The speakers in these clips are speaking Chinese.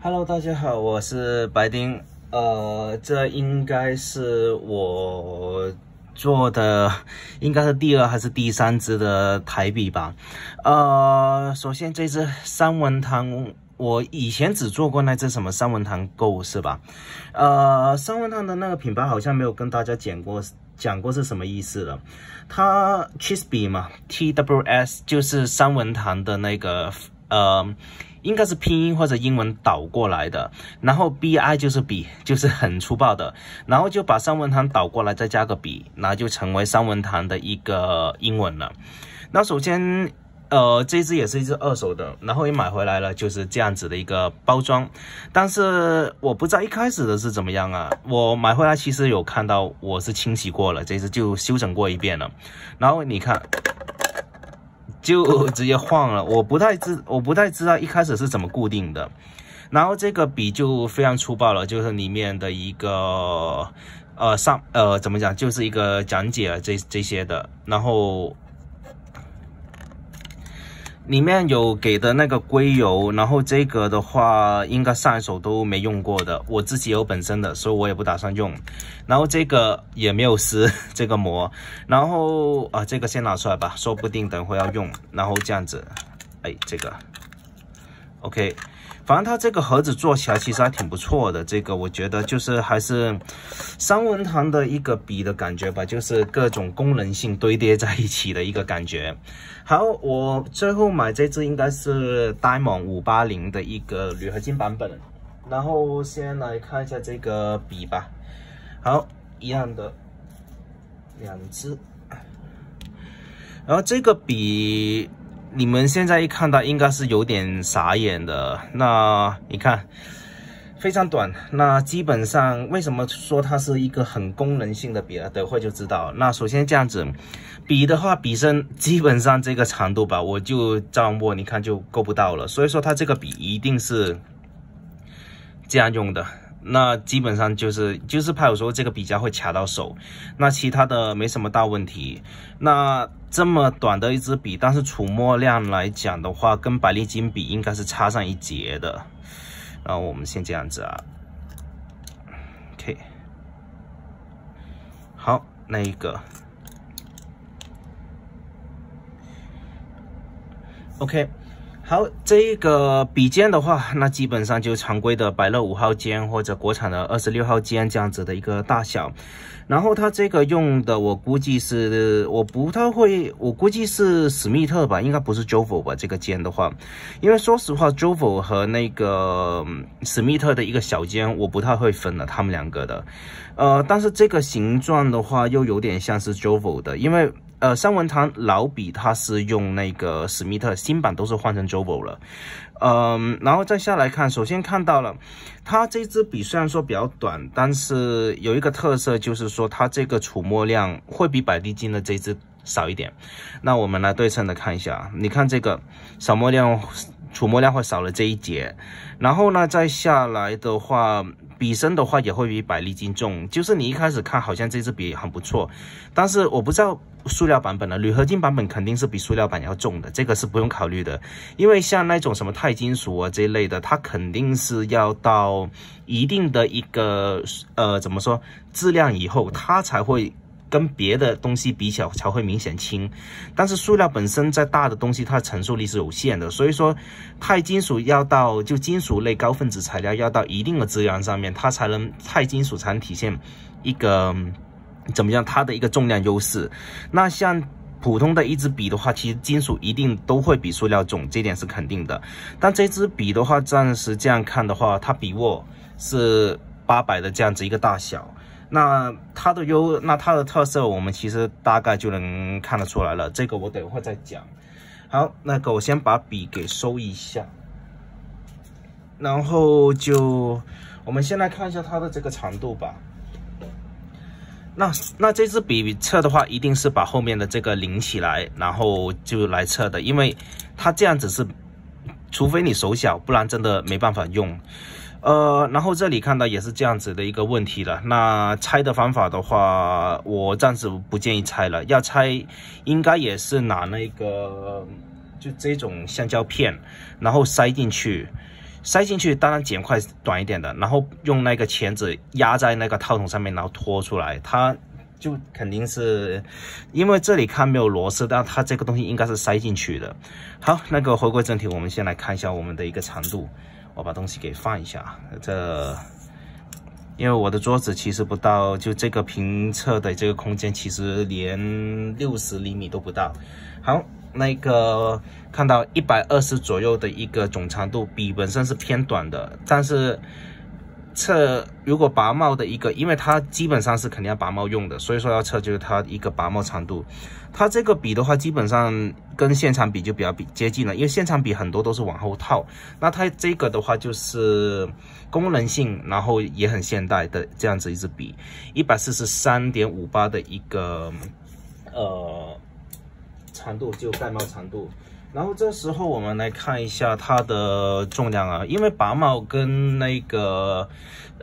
Hello，大家好，我是白丁。呃，这应该是我做的，应该是第二还是第三支的台笔吧。呃，首先这支三文堂，我以前只做过那只什么三文堂 Go 是吧？呃，三文堂的那个品牌好像没有跟大家讲过，讲过是什么意思了。它 Cheese 笔嘛，T W S 就是三文堂的那个呃。应该是拼音或者英文倒过来的，然后 B I 就是笔，就是很粗暴的，然后就把三文堂倒过来，再加个笔，那就成为三文堂的一个英文了。那首先，呃，这支也是一支二手的，然后也买回来了，就是这样子的一个包装。但是我不知道一开始的是怎么样啊，我买回来其实有看到我是清洗过了，这支就修整过一遍了。然后你看。就直接晃了，我不太知，我不太知道一开始是怎么固定的。然后这个笔就非常粗暴了，就是里面的一个呃上呃怎么讲，就是一个讲解这这些的，然后。里面有给的那个硅油，然后这个的话应该上一手都没用过的，我自己有本身的，所以我也不打算用。然后这个也没有撕这个膜，然后啊这个先拿出来吧，说不定等会要用。然后这样子，哎这个，OK。反正它这个盒子做起来其实还挺不错的，这个我觉得就是还是三文堂的一个笔的感觉吧，就是各种功能性堆叠在一起的一个感觉。好，我最后买这支应该是 Diamond 五八零的一个铝合金版本。然后先来看一下这个笔吧。好，一样的两支。然后这个笔。你们现在一看到，应该是有点傻眼的。那你看，非常短。那基本上，为什么说它是一个很功能性的笔啊？等会就知道。那首先这样子，笔的话，笔身基本上这个长度吧，我就这样握，你看就够不到了。所以说，它这个笔一定是这样用的。那基本上就是就是怕有时候这个笔夹会卡到手，那其他的没什么大问题。那这么短的一支笔，但是出墨量来讲的话，跟百丽金比应该是差上一截的。然后我们先这样子啊，OK，好，那一个，OK。好，这个笔尖的话，那基本上就常规的百乐五号尖或者国产的二十六号尖这样子的一个大小。然后它这个用的，我估计是我不太会，我估计是史密特吧，应该不是 Jovo 吧？这个尖的话，因为说实话，Jovo 和那个史密特的一个小尖，我不太会分了，他们两个的。呃，但是这个形状的话，又有点像是 Jovo 的，因为。呃，三文堂老笔它是用那个史密特，新版都是换成 Jovo 了。嗯，然后再下来看，首先看到了，它这支笔虽然说比较短，但是有一个特色就是说它这个触摸量会比百利金的这支少一点。那我们来对称的看一下，你看这个扫墨量、触摸量会少了这一节。然后呢，再下来的话。笔身的话也会比百利金重，就是你一开始看好像这支笔很不错，但是我不知道塑料版本的铝合金版本肯定是比塑料版要重的，这个是不用考虑的，因为像那种什么钛金属啊这一类的，它肯定是要到一定的一个呃怎么说质量以后，它才会。跟别的东西比起来才会明显轻，但是塑料本身在大的东西它的承受力是有限的，所以说钛金属要到就金属类高分子材料要到一定的质量上面，它才能钛金属才能体现一个怎么样它的一个重量优势。那像普通的一支笔的话，其实金属一定都会比塑料重，这点是肯定的。但这支笔的话，暂时这样看的话，它笔握是八百的这样子一个大小。那它的优，那它的特色，我们其实大概就能看得出来了。这个我等会再讲。好，那个我先把笔给收一下，然后就我们先来看一下它的这个长度吧。那那这支笔测的话，一定是把后面的这个拧起来，然后就来测的，因为它这样子是，除非你手小，不然真的没办法用。呃，然后这里看到也是这样子的一个问题了。那拆的方法的话，我暂时不建议拆了。要拆，应该也是拿那个就这种橡胶片，然后塞进去，塞进去，当然剪块短一点的，然后用那个钳子压在那个套筒上面，然后拖出来，它就肯定是，因为这里看没有螺丝，但它这个东西应该是塞进去的。好，那个回归正题，我们先来看一下我们的一个长度。我把东西给放一下，这因为我的桌子其实不到，就这个评测的这个空间，其实连六十厘米都不到。好。那个看到一百二十左右的一个总长度，笔本身是偏短的，但是测如果拔帽的一个，因为它基本上是肯定要拔帽用的，所以说要测就是它一个拔帽长度。它这个笔的话，基本上跟现场笔就比较比接近了，因为现场笔很多都是往后套，那它这个的话就是功能性，然后也很现代的这样子一支笔，一百四十三点五八的一个呃。长度就盖帽长度，然后这时候我们来看一下它的重量啊，因为拔帽跟那个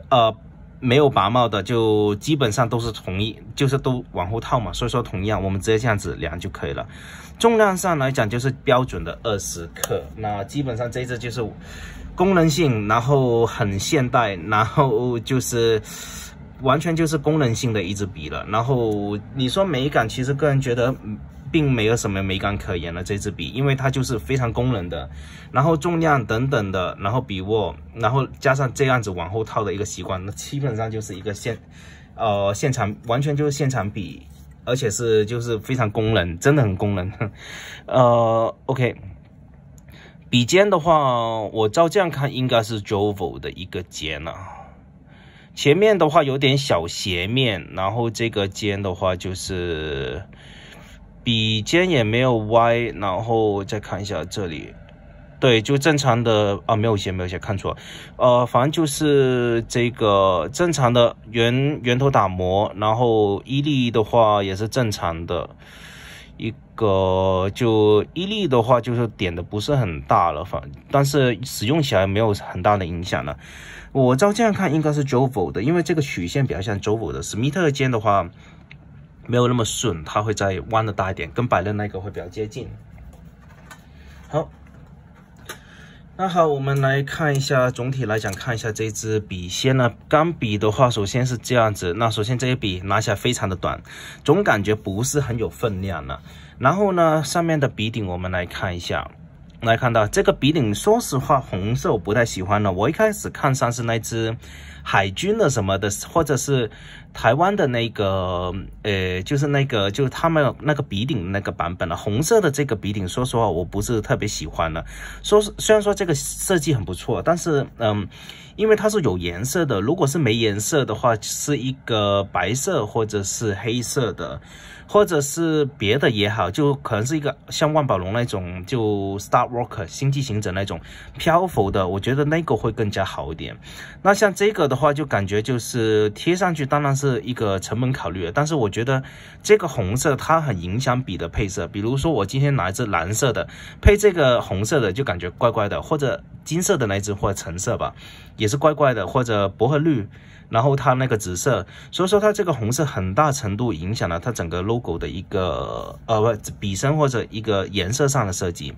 呃没有拔帽的就基本上都是同一，就是都往后套嘛，所以说同样我们直接这样子量就可以了。重量上来讲就是标准的二十克，那基本上这支就是功能性，然后很现代，然后就是完全就是功能性的一支笔了。然后你说美感，其实个人觉得。并没有什么美感可言了，这支笔，因为它就是非常功能的，然后重量等等的，然后笔握，然后加上这样子往后套的一个习惯，那基本上就是一个现，呃，现场完全就是现场笔，而且是就是非常功能，真的很功能。呃，OK，笔尖的话，我照这样看应该是 Jovo 的一个尖了，前面的话有点小斜面，然后这个尖的话就是。笔尖也没有歪，然后再看一下这里，对，就正常的啊，没有斜，没有斜，看错，呃，反正就是这个正常的圆圆头打磨，然后伊利的话也是正常的，一个就伊利的话就是点的不是很大了，反但是使用起来没有很大的影响了。我照这样看应该是 Jovo 的，因为这个曲线比较像 Jovo 的，史密特尖的话。没有那么顺，它会再弯的大一点，跟百乐那个会比较接近。好，那好，我们来看一下，总体来讲，看一下这支笔先呢。钢笔的话，首先是这样子。那首先这些笔拿起来非常的短，总感觉不是很有分量呢。然后呢，上面的笔顶我们来看一下，来看到这个笔顶，说实话，红色我不太喜欢了。我一开始看上是那支。海军的什么的，或者是台湾的那个，呃，就是那个，就是他们那个笔顶那个版本的红色的这个笔顶，说实话，我不是特别喜欢的。说虽然说这个设计很不错，但是，嗯，因为它是有颜色的，如果是没颜色的话，是一个白色或者是黑色的。或者是别的也好，就可能是一个像万宝龙那种，就 Star Walker 星际行者那种漂浮的，我觉得那个会更加好一点。那像这个的话，就感觉就是贴上去，当然是一个成本考虑了。但是我觉得这个红色它很影响笔的配色，比如说我今天拿一支蓝色的配这个红色的，就感觉怪怪的，或者金色的那只或者橙色吧，也是怪怪的，或者薄荷绿。然后它那个紫色，所以说它这个红色很大程度影响了它整个 logo 的一个呃不笔身或者一个颜色上的设计。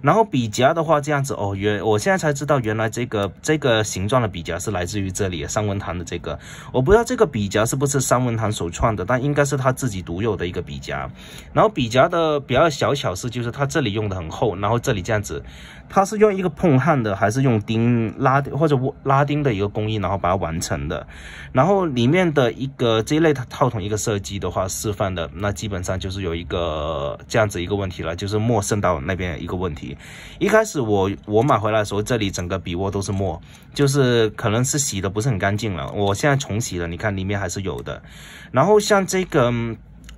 然后笔夹的话这样子哦，原我现在才知道原来这个这个形状的笔夹是来自于这里三文堂的这个，我不知道这个笔夹是不是三文堂首创的，但应该是他自己独有的一个笔夹。然后笔夹的比较小巧是就是它这里用的很厚，然后这里这样子。它是用一个碰焊的，还是用钉拉或者拉钉的一个工艺，然后把它完成的。然后里面的一个这一类套筒一个设计的话，示范的那基本上就是有一个这样子一个问题了，就是墨渗到那边一个问题。一开始我我买回来的时候，这里整个笔握都是墨，就是可能是洗的不是很干净了。我现在重洗了，你看里面还是有的。然后像这个。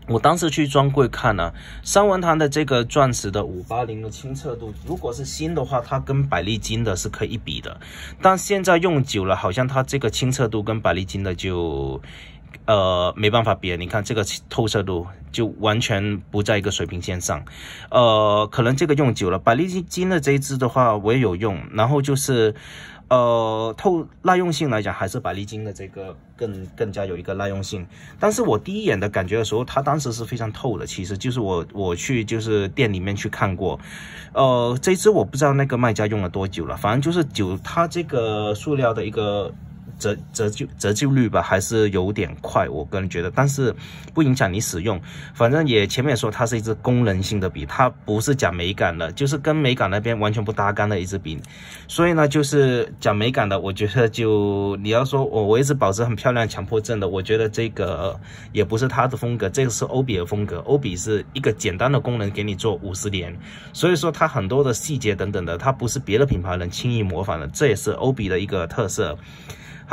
我当时去专柜看了三文堂的这个钻石的五八零的清澈度，如果是新的话，它跟百利金的是可以一比的。但现在用久了，好像它这个清澈度跟百利金的就呃，没办法比，你看这个透射度就完全不在一个水平线上。呃，可能这个用久了，百利金的这一支的话我也有用，然后就是。呃，透耐用性来讲，还是百丽金的这个更更加有一个耐用性。但是我第一眼的感觉的时候，它当时是非常透的。其实就是我我去就是店里面去看过，呃，这支我不知道那个卖家用了多久了，反正就是酒它这个塑料的一个。折折旧折旧率吧，还是有点快，我个人觉得，但是不影响你使用。反正也前面说它是一支功能性的笔，它不是讲美感的，就是跟美感那边完全不搭干的一支笔。所以呢，就是讲美感的，我觉得就你要说我我一直保持很漂亮强迫症的，我觉得这个也不是它的风格，这个是欧比的风格。欧比是一个简单的功能给你做五十年，所以说它很多的细节等等的，它不是别的品牌能轻易模仿的，这也是欧比的一个特色。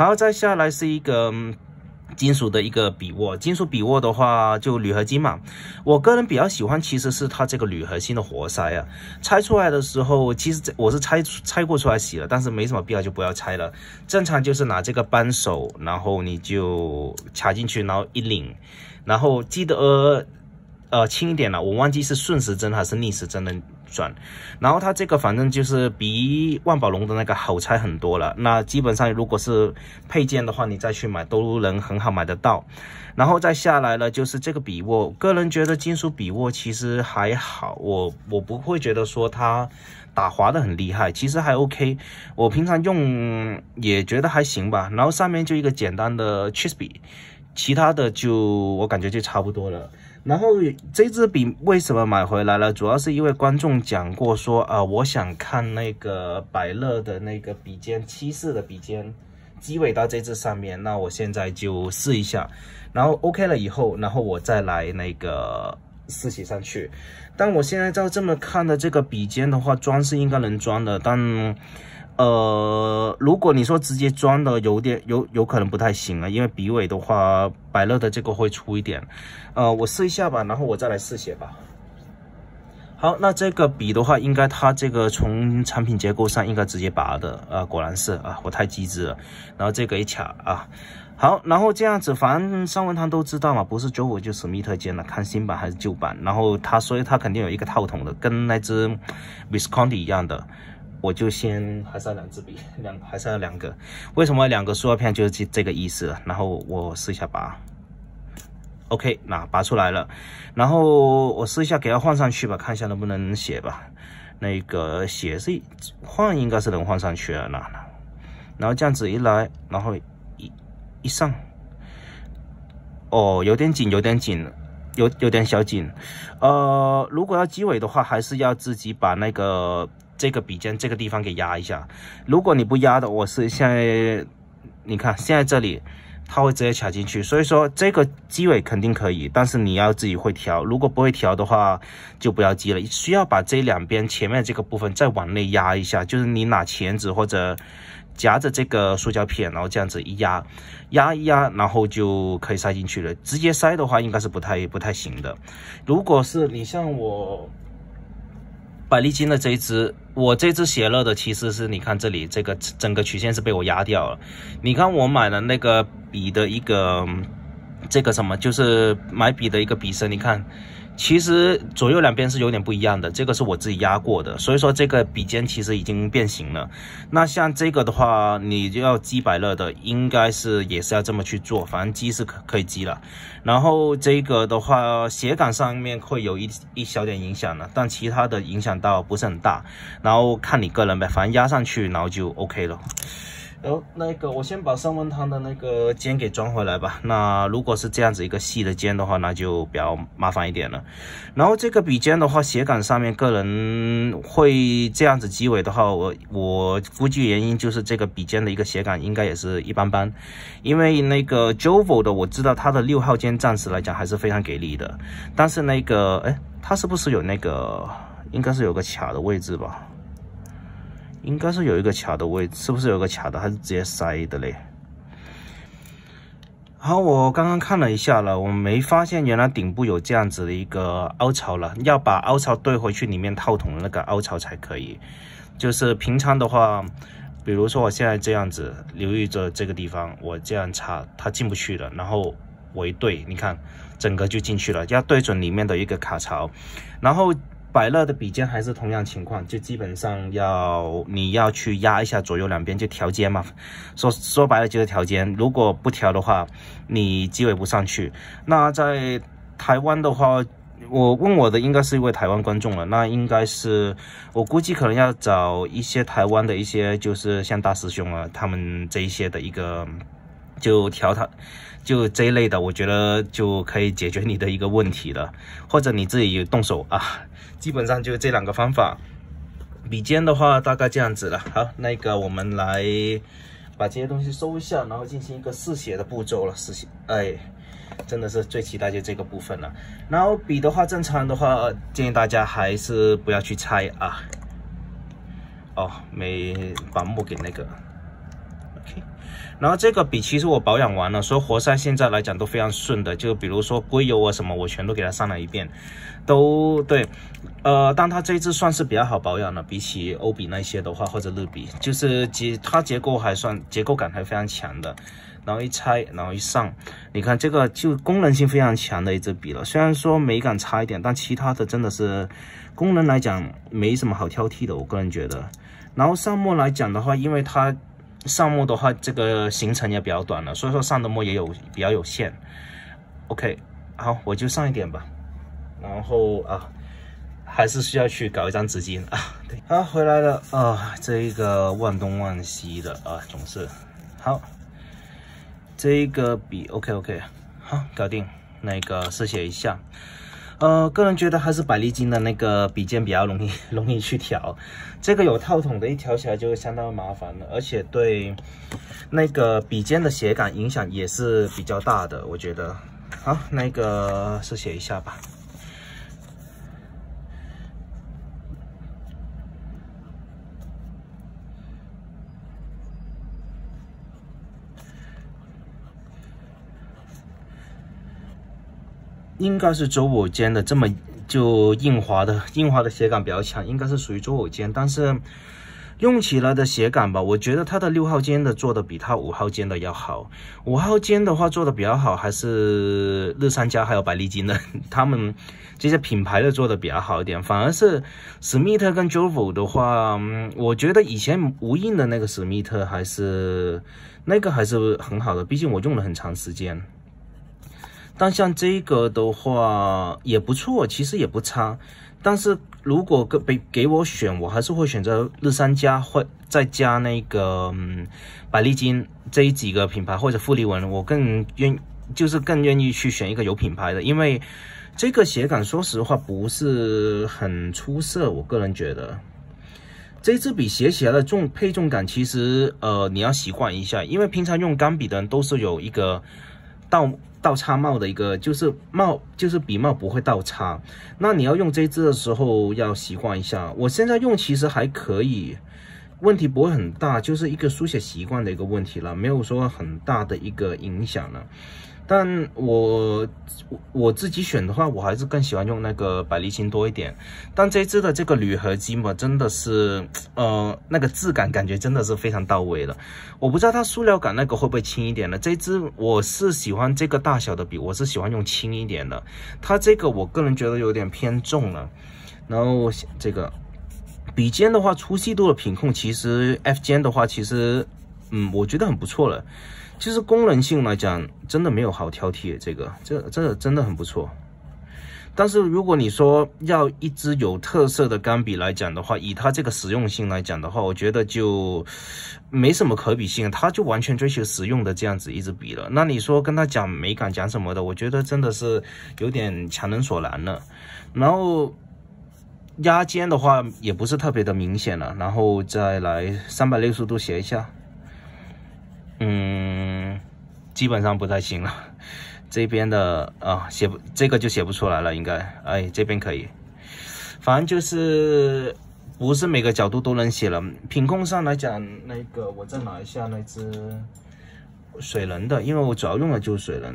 好，再下来是一个金属的一个笔握，金属笔握的话就铝合金嘛。我个人比较喜欢，其实是它这个铝合金的活塞啊。拆出来的时候，其实我是拆拆过出来洗了，但是没什么必要就不要拆了。正常就是拿这个扳手，然后你就卡进去，然后一拧，然后记得呃轻一点了，我忘记是顺时针还是逆时针的。转，然后它这个反正就是比万宝龙的那个好拆很多了。那基本上如果是配件的话，你再去买都能很好买得到。然后再下来了，就是这个笔握，个人觉得金属笔握其实还好，我我不会觉得说它打滑的很厉害，其实还 OK。我平常用也觉得还行吧。然后上面就一个简单的 cheese 笔，其他的就我感觉就差不多了。然后这支笔为什么买回来了？主要是因为观众讲过说啊，我想看那个百乐的那个笔尖七四的笔尖机尾到这支上面，那我现在就试一下，然后 OK 了以后，然后我再来那个试写上去。但我现在照这么看的这个笔尖的话，装是应该能装的，但。呃，如果你说直接装的有点有有可能不太行啊，因为笔尾的话，百乐的这个会粗一点。呃，我试一下吧，然后我再来试写吧。好，那这个笔的话，应该它这个从产品结构上应该直接拔的啊，果然是啊，我太机智了。然后这个一卡啊，好，然后这样子，反正上文堂都知道嘛，不是九五就是密特间了，看新版还是旧版。然后它所以它肯定有一个套筒的，跟那只 Visconti 一样的。我就先还是要两支笔，两还是要两个。为什么两个塑料片？就是这这个意思。然后我试一下拔，OK，那拔出来了。然后我试一下给它换上去吧，看一下能不能写吧。那个写是换，应该是能换上去了。那然后这样子一来，然后一一上，哦，有点紧，有点紧，有有点小紧。呃，如果要机尾的话，还是要自己把那个。这个笔尖这个地方给压一下，如果你不压的，我是现在，你看现在这里，它会直接卡进去，所以说这个机尾肯定可以，但是你要自己会调，如果不会调的话，就不要机了。需要把这两边前面这个部分再往内压一下，就是你拿钳子或者夹着这个塑胶片，然后这样子一压，压一压，然后就可以塞进去了。直接塞的话，应该是不太不太行的。如果是你像我。百利金的这一支，我这只写乐的其实是你看这里这个整个曲线是被我压掉了。你看我买了那个笔的一个这个什么，就是买笔的一个笔身，你看。其实左右两边是有点不一样的，这个是我自己压过的，所以说这个笔尖其实已经变形了。那像这个的话，你就要击百乐的，应该是也是要这么去做，反正击是可可以击了。然后这个的话，写感上面会有一一小点影响的，但其他的影响倒不是很大。然后看你个人呗，反正压上去，然后就 OK 了。然后那个，我先把上温汤的那个尖给装回来吧。那如果是这样子一个细的尖的话，那就比较麻烦一点了。然后这个笔尖的话，写感上面个人会这样子机尾的话，我我估计原因就是这个笔尖的一个写感应该也是一般般。因为那个 Jovo 的我知道它的六号尖暂时来讲还是非常给力的，但是那个哎，它是不是有那个应该是有个卡的位置吧？应该是有一个卡的位置，是不是有个卡的，还是直接塞的嘞？好，我刚刚看了一下了，我没发现原来顶部有这样子的一个凹槽了，要把凹槽对回去里面套筒的那个凹槽才可以。就是平常的话，比如说我现在这样子留意着这个地方，我这样插它进不去了，然后我一对，你看整个就进去了，要对准里面的一个卡槽，然后。百乐的笔尖还是同样情况，就基本上要你要去压一下左右两边，就调尖嘛。说说白了就是调尖，如果不调的话，你机尾不上去。那在台湾的话，我问我的应该是一位台湾观众了，那应该是我估计可能要找一些台湾的一些，就是像大师兄啊，他们这一些的一个就调它。就这一类的，我觉得就可以解决你的一个问题了，或者你自己动手啊，基本上就这两个方法。笔尖的话大概这样子了。好，那个我们来把这些东西收一下，然后进行一个试写的步骤了。试写，哎，真的是最期待就这个部分了。然后笔的话，正常的话建议大家还是不要去拆啊。哦，没把墨给那个。然后这个笔其实我保养完了，所以活塞现在来讲都非常顺的。就比如说硅油啊什么，我全都给它上了一遍，都对。呃，但它这支算是比较好保养的，比起欧笔那些的话，或者日笔，就是结它结构还算结构感还非常强的。然后一拆，然后一上，你看这个就功能性非常强的一支笔了。虽然说美感差一点，但其他的真的是功能来讲没什么好挑剔的，我个人觉得。然后上墨来讲的话，因为它。上墨的话，这个行程也比较短了，所以说上的墨也有比较有限。OK，好，我就上一点吧。然后啊，还是需要去搞一张纸巾啊。对，好，回来了啊，这一个万东万西的啊，总是好。这一个笔 OK OK，好，搞定。那个试写一下。呃，个人觉得还是百利金的那个笔尖比较容易 容易去调，这个有套筒的，一调起来就相当麻烦了，而且对那个笔尖的写感影响也是比较大的，我觉得。好，那个试写一下吧。应该是周偶尖的，这么就硬滑的，硬滑的鞋感比较强，应该是属于周偶尖。但是用起来的鞋感吧，我觉得它的六号尖的做的比它五号尖的要好。五号尖的话做的比较好，还是日三家还有百利金的，他们这些品牌的做的比较好一点。反而是史密特跟 Jovo 的话，我觉得以前无印的那个史密特还是那个还是很好的，毕竟我用了很长时间。但像这个的话也不错，其实也不差。但是如果给给给我选，我还是会选择日三家，或再加那个嗯百利金这几个品牌，或者富丽文，我更愿就是更愿意去选一个有品牌的，因为这个写感说实话不是很出色，我个人觉得这支笔写起来的重配重感，其实呃你要习惯一下，因为平常用钢笔的人都是有一个倒。倒插帽的一个就是帽，就是笔帽不会倒插。那你要用这支的时候要习惯一下。我现在用其实还可以，问题不会很大，就是一个书写习惯的一个问题了，没有说很大的一个影响了。但我我我自己选的话，我还是更喜欢用那个百利金多一点。但这支的这个铝合金嘛，真的是，呃，那个质感感觉真的是非常到位了。我不知道它塑料感那个会不会轻一点呢？这支我是喜欢这个大小的笔，我是喜欢用轻一点的。它这个我个人觉得有点偏重了。然后这个笔尖的话，粗细度的品控，其实 F 尖的话，其实，嗯，我觉得很不错了。其实功能性来讲，真的没有好挑剔。这个，这这真的很不错。但是如果你说要一支有特色的钢笔来讲的话，以它这个实用性来讲的话，我觉得就没什么可比性。它就完全追求实用的这样子一支笔了。那你说跟他讲美感讲什么的，我觉得真的是有点强人所难了。然后压尖的话也不是特别的明显了。然后再来三百六十度写一下。嗯，基本上不太行了。这边的啊，写不这个就写不出来了，应该。哎，这边可以。反正就是不是每个角度都能写了。品控上来讲，那个我再拿一下那只水人的，因为我主要用的就是水人。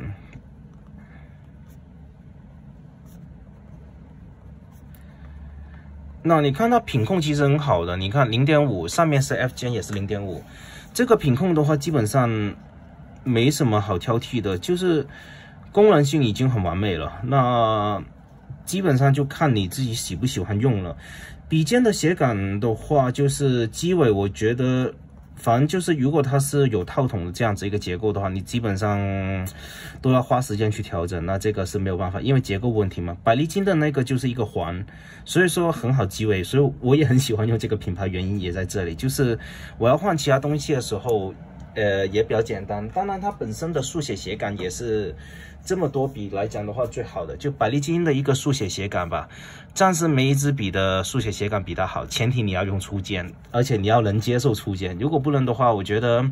那你看它品控其实很好的，你看零点五，上面是 F 尖也是零点五。这个品控的话，基本上没什么好挑剔的，就是功能性已经很完美了。那基本上就看你自己喜不喜欢用了。笔尖的写感的话，就是机尾，我觉得。反正就是，如果它是有套筒的这样子一个结构的话，你基本上都要花时间去调整，那这个是没有办法，因为结构问题嘛。百利金的那个就是一个环，所以说很好机位，所以我也很喜欢用这个品牌，原因也在这里，就是我要换其他东西的时候。呃，也比较简单。当然，它本身的速写写感也是这么多笔来讲的话最好的，就百利金的一个速写写感吧。暂时没一支笔的速写写感比它好，前提你要用粗尖，而且你要能接受粗尖。如果不能的话，我觉得，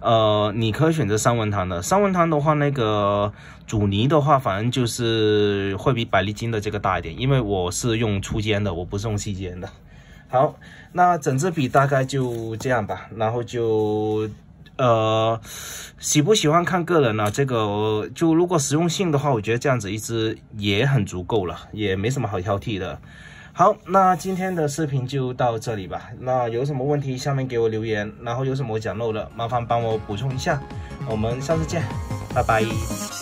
呃，你可以选择三文堂的。三文堂的话，那个阻尼的话，反正就是会比百利金的这个大一点，因为我是用粗尖的，我不是用细尖的。好，那整支笔大概就这样吧，然后就。呃，喜不喜欢看个人呢。这个就如果实用性的话，我觉得这样子一支也很足够了，也没什么好挑剔的。好，那今天的视频就到这里吧。那有什么问题，下面给我留言。然后有什么讲漏了，麻烦帮我补充一下。我们下次见，拜拜。